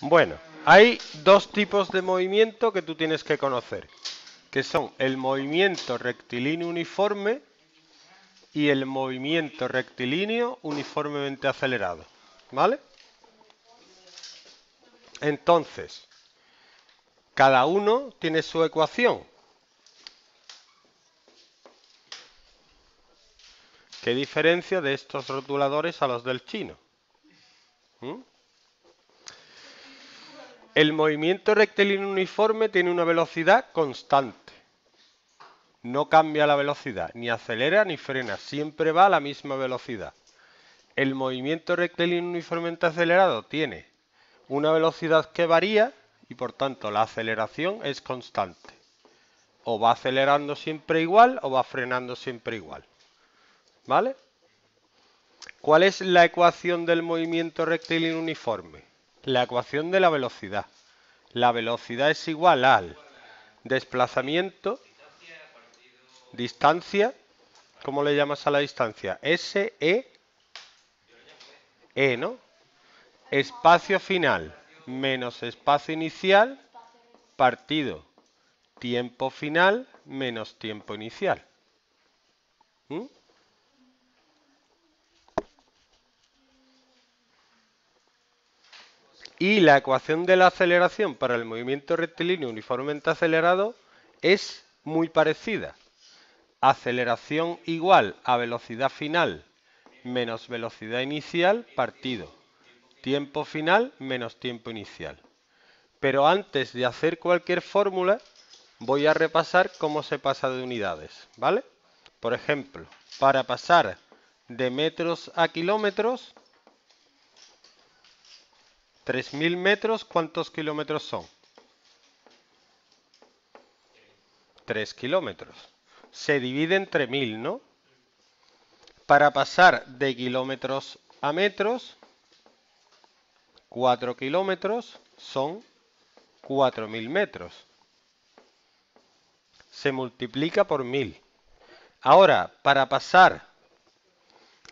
Bueno, hay dos tipos de movimiento que tú tienes que conocer, que son el movimiento rectilíneo uniforme y el movimiento rectilíneo uniformemente acelerado. ¿Vale? Entonces, cada uno tiene su ecuación. ¿Qué diferencia de estos rotuladores a los del chino? ¿Mm? El movimiento rectilíneo uniforme tiene una velocidad constante. No cambia la velocidad, ni acelera ni frena, siempre va a la misma velocidad. El movimiento rectilíneo uniformemente acelerado tiene una velocidad que varía y por tanto la aceleración es constante. O va acelerando siempre igual o va frenando siempre igual. ¿Vale? ¿Cuál es la ecuación del movimiento rectilíneo uniforme? La ecuación de la velocidad. La velocidad es igual al desplazamiento, distancia, ¿cómo le llamas a la distancia? S, E, E, ¿no? Espacio final menos espacio inicial partido tiempo final menos tiempo inicial. ¿Mm? Y la ecuación de la aceleración para el movimiento rectilíneo uniformemente acelerado es muy parecida. Aceleración igual a velocidad final menos velocidad inicial partido. Tiempo final menos tiempo inicial. Pero antes de hacer cualquier fórmula, voy a repasar cómo se pasa de unidades, ¿vale? Por ejemplo, para pasar de metros a kilómetros, 3.000 metros, ¿cuántos kilómetros son? 3 kilómetros. Se divide entre 1.000, ¿no? Para pasar de kilómetros a metros, 4 kilómetros son 4.000 metros. Se multiplica por 1.000. Ahora, para pasar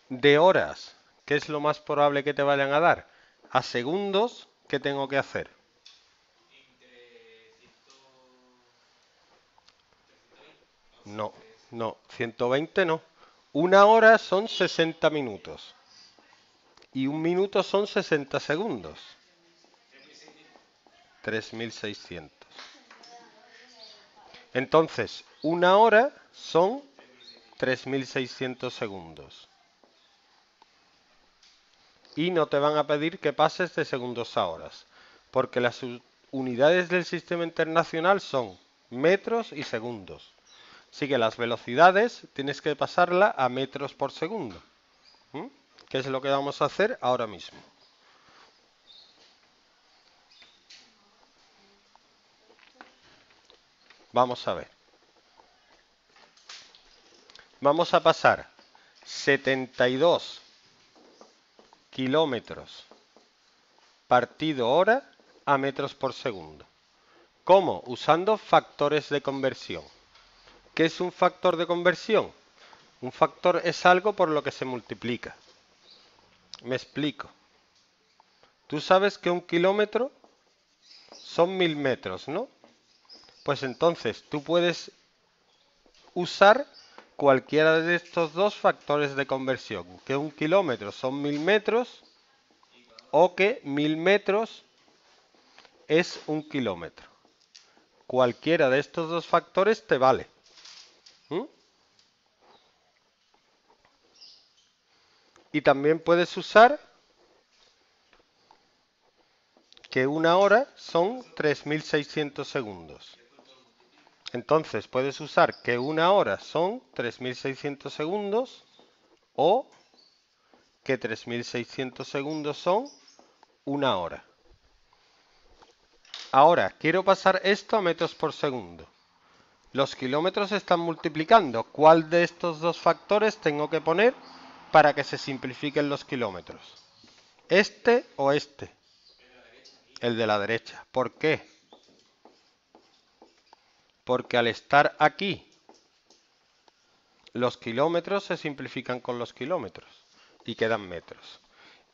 de horas, ¿qué es lo más probable que te vayan a dar? A segundos, ¿qué tengo que hacer? No, no, 120 no. Una hora son 60 minutos. Y un minuto son 60 segundos. 3600. Entonces, una hora son 3600 segundos y no te van a pedir que pases de segundos a horas, porque las unidades del sistema internacional son metros y segundos. Así que las velocidades tienes que pasarla a metros por segundo, que es lo que vamos a hacer ahora mismo. Vamos a ver. Vamos a pasar 72 kilómetros partido hora a metros por segundo. ¿Cómo? Usando factores de conversión. ¿Qué es un factor de conversión? Un factor es algo por lo que se multiplica. Me explico. Tú sabes que un kilómetro son mil metros, ¿no? Pues entonces tú puedes usar cualquiera de estos dos factores de conversión, que un kilómetro son mil metros o que mil metros es un kilómetro. Cualquiera de estos dos factores te vale. ¿Mm? Y también puedes usar que una hora son 3.600 segundos. Entonces puedes usar que una hora son 3600 segundos o que 3600 segundos son una hora. Ahora, quiero pasar esto a metros por segundo. Los kilómetros se están multiplicando. ¿Cuál de estos dos factores tengo que poner para que se simplifiquen los kilómetros? ¿Este o este? El de la derecha. ¿Por qué? Porque al estar aquí los kilómetros se simplifican con los kilómetros y quedan metros.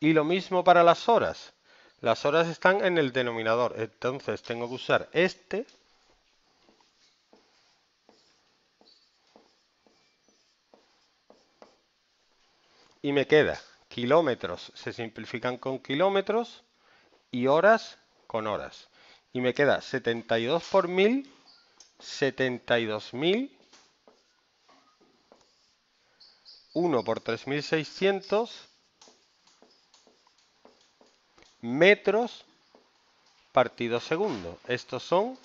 Y lo mismo para las horas. Las horas están en el denominador, entonces tengo que usar este y me queda kilómetros se simplifican con kilómetros y horas con horas. Y me queda 72 por 1000, 72.000, 1 por 3600 metros partido segundo. Estos son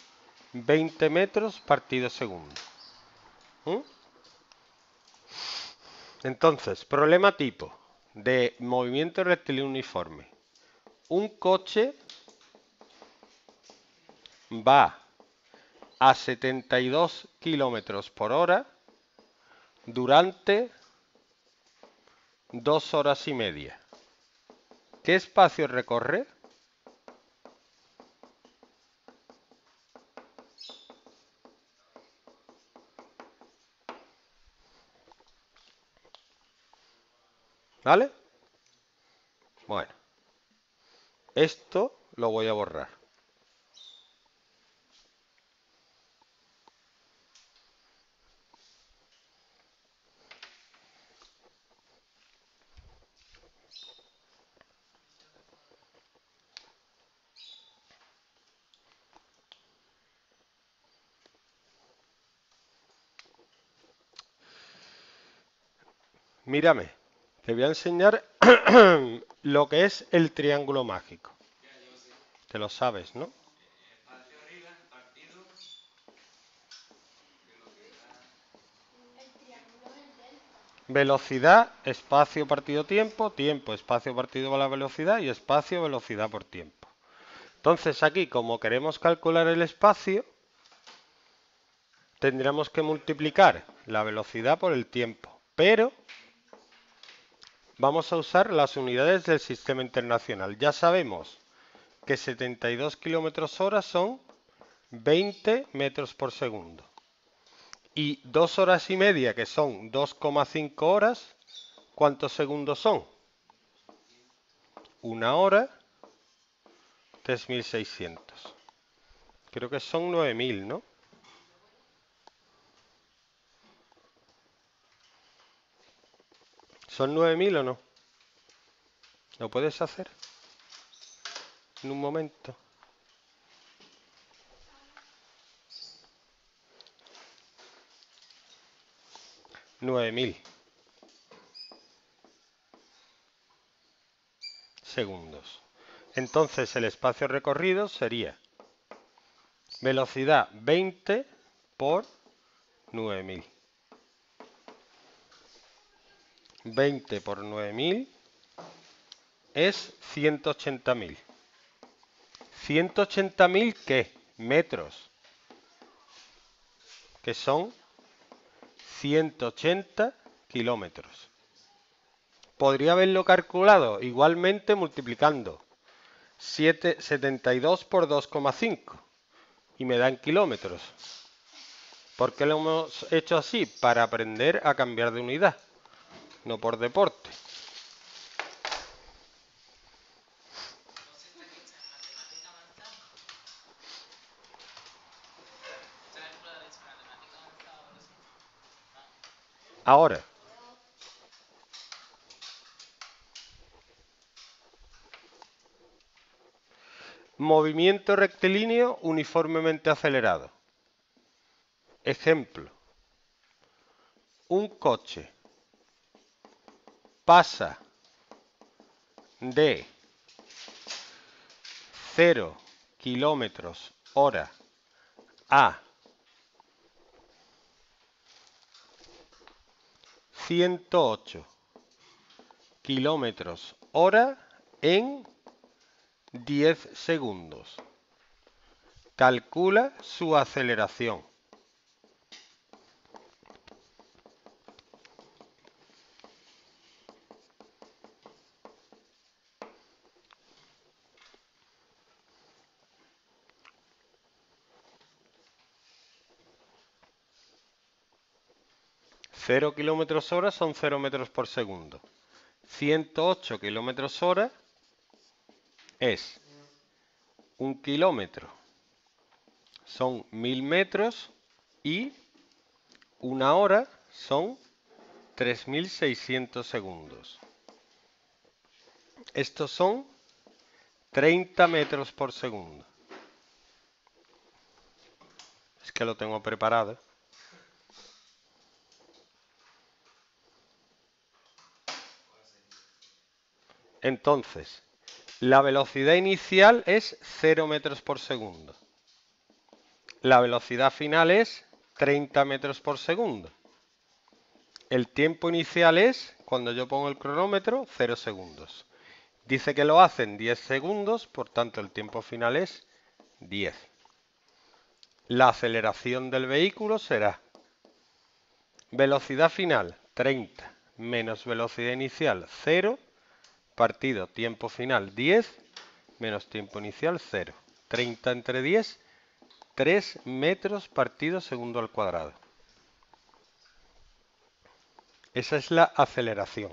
20 metros partido segundo. ¿Mm? Entonces, problema tipo de movimiento rectilíneo uniforme. Un coche va a 72 kilómetros por hora durante dos horas y media. ¿Qué espacio recorre? ¿Vale? Bueno, esto lo voy a borrar. Mírame, te voy a enseñar lo que es el triángulo mágico. Te lo sabes, ¿no? Velocidad, espacio partido tiempo, tiempo, espacio partido por la velocidad y espacio, velocidad por tiempo. Entonces aquí, como queremos calcular el espacio, tendríamos que multiplicar la velocidad por el tiempo. Pero vamos a usar las unidades del sistema internacional. Ya sabemos que 72 kilómetros hora son 20 metros por segundo. Y dos horas y media, que son 2,5 horas, ¿cuántos segundos son? Una hora, 3.600. Creo que son 9.000, ¿no? ¿Son 9.000 o no? ¿Lo puedes hacer? En un momento. Nueve mil segundos. Entonces el espacio recorrido sería velocidad 20 por 9000. 20 por 9000 es 180.000. 180.000 qué? Metros. Que son 180 kilómetros. Podría haberlo calculado igualmente multiplicando 7, 72 por 2,5 y me dan kilómetros. ¿Por qué lo hemos hecho así? Para aprender a cambiar de unidad no por deporte. Ahora, movimiento rectilíneo uniformemente acelerado. Ejemplo, un coche pasa de 0 kilómetros hora a 108 kilómetros hora en 10 segundos. Calcula su aceleración. 0 kilómetros hora son 0 metros por segundo. 108 kilómetros hora es un kilómetro son mil metros y una hora son 3.600 segundos. Estos son 30 metros por segundo. Es que lo tengo preparado. Entonces, la velocidad inicial es 0 metros por segundo. La velocidad final es 30 metros por segundo. El tiempo inicial es, cuando yo pongo el cronómetro, 0 segundos. Dice que lo hacen 10 segundos, por tanto el tiempo final es 10. La aceleración del vehículo será velocidad final 30 menos velocidad inicial 0 partido tiempo final 10 menos tiempo inicial 0. 30 entre 10, 3 metros partido segundo al cuadrado. Esa es la aceleración.